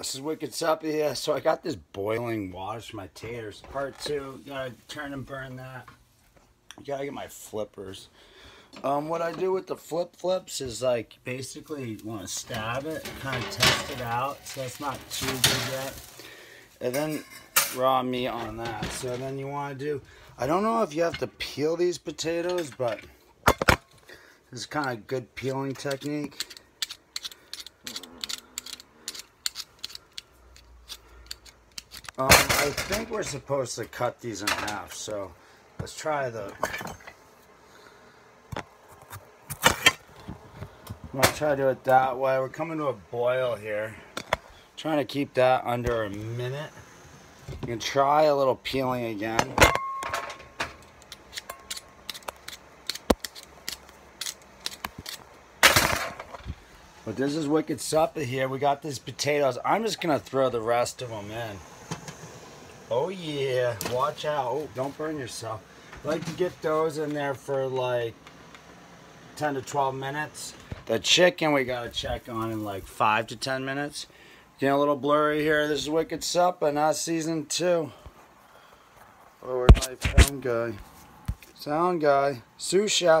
This is Wicked Suppah here. So I got this boiling water for my taters. Part two, gotta turn and burn that. Gotta get my flippers. Um, what I do with the flip flips is like basically want to stab it, kind of test it out, so it's not too good yet. And then raw meat on that. So then you want to do, I don't know if you have to peel these potatoes, but this is kind of good peeling technique. Um, I think we're supposed to cut these in half, so let's try the. I'm gonna try to do it that way. We're coming to a boil here. Trying to keep that under a minute. You can try a little peeling again. But this is Wicked Suppah here. We got these potatoes. I'm just gonna throw the rest of them in. Oh yeah, watch out. Oh, don't burn yourself. like to get those in there for like 10 to 12 minutes. The chicken we gotta check on in like 5 to 10 minutes. Getting a little blurry here. This is Wicked Suppah, not season 2. Oh, where's my sound guy? Sound guy. Sous chef.